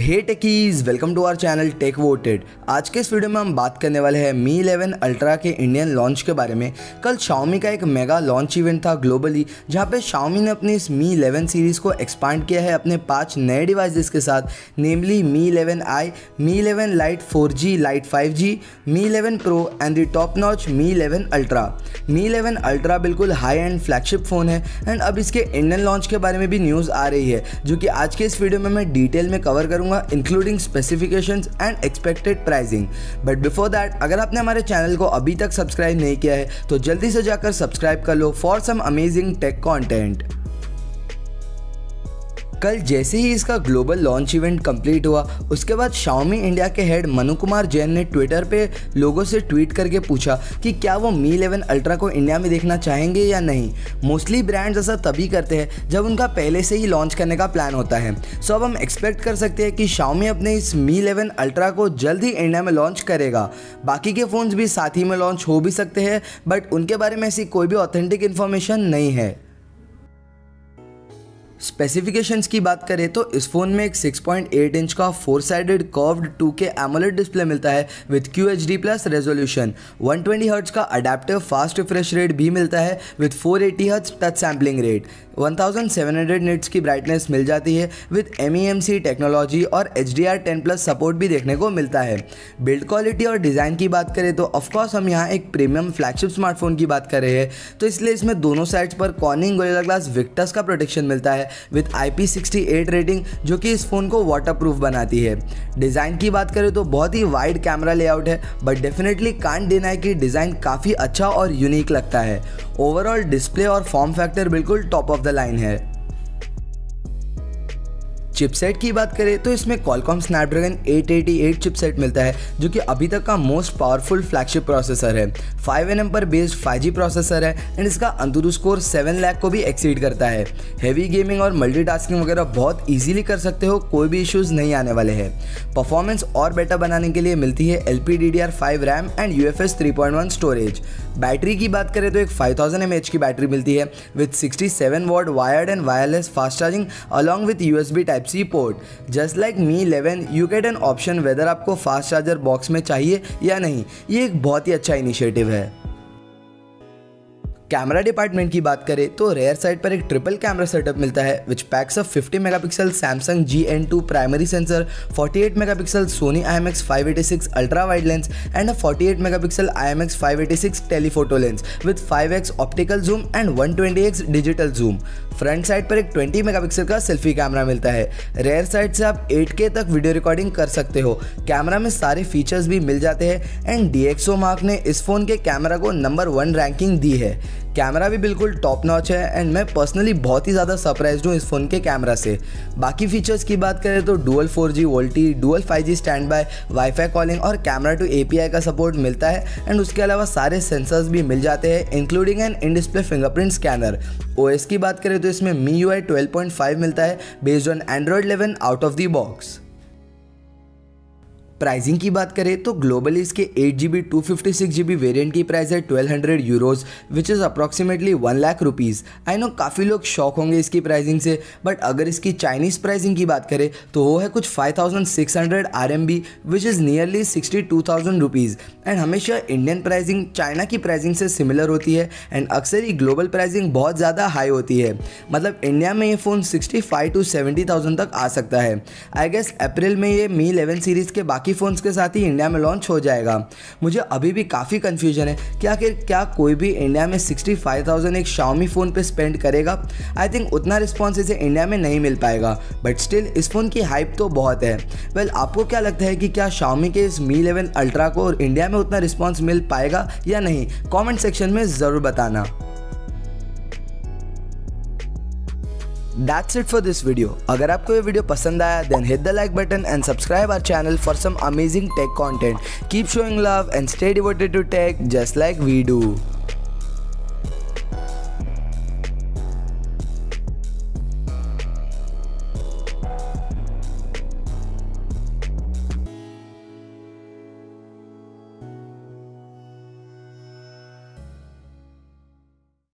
Hey techies welcome to our channel Tech Voted आज के इस वीडियो में हम बात करने वाले हैं मी 11 अल्ट्रा के इंडियन लॉन्च के बारे में। कल शाओमी का एक मेगा लॉन्च इवेंट था ग्लोबली जहाँ पे Xiaomi ने अपनी इस मी 11 सीरीज़ को एक्सपांड किया है अपने पाँच नए डिवाइसेस के साथ namely Mi 11i, Mi 11 Lite 4G, Lite 5G, Mi 11 Pro and the top notch Mi 11 Ultra Mi 11 Ultra बिल्कुल हाई एंड फ्लैगशिप फ़ोन है एंड अब इसके इंडियन लॉन्च के बारे में भी न्यूज़ आ रही है जो कि आज के इस वीडियो में मैं डिटेल में कवर करूँगा। Including specifications and expected pricing but before that अगर आपने हमारे चैनल को अभी तक सब्सक्राइब नहीं किया है तो जल्दी से जाकर सब्सक्राइब कर लो for some amazing tech content कल जैसे ही इसका ग्लोबल लॉन्च इवेंट कंप्लीट हुआ, उसके बाद Xiaomi इंडिया के हेड मनु कुमार जैन ने ट्विटर पे लोगों से ट्वीट करके पूछा कि क्या वो मी 11 अल्ट्रा को इंडिया में देखना चाहेंगे या नहीं। मोस्टली ब्रांड्स ऐसा तभी करते हैं जब उनका पहले से ही लॉन्च करने का प्लान होता है। सो अब हम एक्सपेक्ट कर सकते हैं कि शाओमी अपने इस मी 11 अल्ट्रा को जल्द ही इंडिया में लॉन्च करेगा। बाकी के फ़ोन्स भी साथ ही में लॉन्च हो भी सकते हैं बट उनके बारे में ऐसी कोई भी ऑथेंटिक इन्फॉर्मेशन नहीं है। स्पेसिफिकेशंस की बात करें तो इस फ़ोन में एक 6.8 इंच का four sided curved 2K AMOLED display मिलता है with D plus resolution 120 hertz का अडेप्टिव फास्ट रिफ्रेश रेट भी मिलता है with 480 eighty touch sampling rate 1700 nits की ब्राइटनेस मिल जाती है विद एम टेक्नोलॉजी और एच डी प्लस सपोर्ट भी देखने को मिलता है. बिल्ड क्वालिटी और डिज़ाइन की बात करें तो ऑफकोर्स हम यहाँ एक प्रीमियम फ्लैगशिप स्मार्टफ़ोन की बात कर रहे हैं. तो इसलिए इसमें दोनों साइड्स पर कॉर्निंग गोरिल्ला ग्लास विक्टस का प्रोटेक्शन मिलता है. विद IP68 रेटिंग जो कि इस फ़ोन को वाटरप्रूफ बनाती है। डिज़ाइन की बात करें तो बहुत ही वाइड कैमरा लेआउट है बट डेफिनेटली कांट डिनाई कि डिज़ाइन काफ़ी अच्छा और यूनिक लगता है। ओवरऑल डिस्प्ले और फॉर्म फैक्टर बिल्कुल टॉप ऑफ़ द लाइन है। चिपसेट की बात करें तो इसमें Qualcomm Snapdragon 888 चिपसेट मिलता है, जो कि अभी तक का मोस्ट पावरफुल फ्लैगशिप प्रोसेसर है। 5nm पर बेस्ड 5G प्रोसेसर है एंड इसका अंतुरु स्कोर 7 लाख को भी एक्सीड करता है। हैवी गेमिंग और मल्टीटास्किंग वगैरह बहुत इजीली कर सकते हो, कोई भी इश्यूज़ नहीं आने वाले हैं। परफॉर्मेंस और बेटर बनाने के लिए मिलती है L P RAM and U F storage battery की बात करें तो एक 5000 थाउज़ेंड की बैटरी मिलती है with 67 watt wired and wireless fast charging along with USB type C port just like Mi 11 you get an option whether आपको fast charger box में चाहिए या नहीं. ये एक बहुत ही अच्छा इनिशिएटिव है। कैमरा डिपार्टमेंट की बात करें तो रेयर साइड पर एक ट्रिपल कैमरा सेटअप मिलता है which packs a 50 megapixel Samsung G N two primary sensor 48 megapixel Sony I M X five eighty six ultra wide lens and a 48 megapixel I M X five eighty six telephoto lens with 5x optical zoom and 120x digital zoom front side पर एक 20 megapixel का selfie camera मिलता है। Rare side से आप 8K तक video recording कर सकते हो। कैमरा में सारे फीचर्स भी मिल जाते हैं एंड डी मार्क ने इस फ़ोन के कैमरा को नंबर वन रैंकिंग दी है। कैमरा भी बिल्कुल टॉप नॉच है एंड मैं पर्सनली बहुत ही ज़्यादा सरप्राइज़ हूँ इस फ़ोन के कैमरा से। बाकी फीचर्स की बात करें तो dual four G VoLTE dual five G stand by WiFi calling और कैमरा टू एपीआई का सपोर्ट मिलता है एंड उसके अलावा सारे सेंसर्स भी मिल जाते हैं including an in display fingerprint scanner OS की बात करें तो इसमें मी यू आई मिलता है based on Android eleven out of the box pricing की बात करें तो ग्लोबली इसके eight G B two fifty six G B variant की प्राइस है twelve hundred euros which is approximately one lakh rupees I know काफ़ी लोग shock होंगे इसकी प्राइसिंग से बट अगर इसकी चाइनीज़ प्राइसिंग की बात करें तो वो है कुछ five thousand six hundred R M B which is nearly sixty two thousand rupees and हमेशा इंडियन प्राइसिंग चाइना की प्राइसिंग से सिमिलर होती है एंड अक्सर ही ग्लोबल प्राइसिंग बहुत ज़्यादा हाई होती है. मतलब इंडिया में ये phone sixty five to seventy thousand तक आ सकता है. आई गेस अप्रैल में ये मी इलेवन सीरीज़ के बाकी बाकी फ़ोन्स के साथ ही इंडिया में लॉन्च हो जाएगा। मुझे अभी भी काफ़ी कन्फ्यूज़न है कि आखिर क्या कोई भी इंडिया में सिक्सटी फाइव थाउज़ेंड एक शाओमी फ़ोन पे स्पेंड करेगा? आई थिंक उतना रिस्पॉन्स इसे इंडिया में नहीं मिल पाएगा। बट स्टिल इस फ़ोन की हाइप तो बहुत है। वेल well, आपको क्या लगता है कि क्या शाओमी के इस मी इलेवन अल्ट्रा को इंडिया में उतना रिस्पॉन्स मिल पाएगा या नहीं? कॉमेंट सेक्शन में ज़रूर बताना। That's it for this video. अगर आपको ये वीडियो पसंद आया then hit the like button and subscribe our channel for some amazing tech content. Keep showing love and stay devoted to tech just like we do.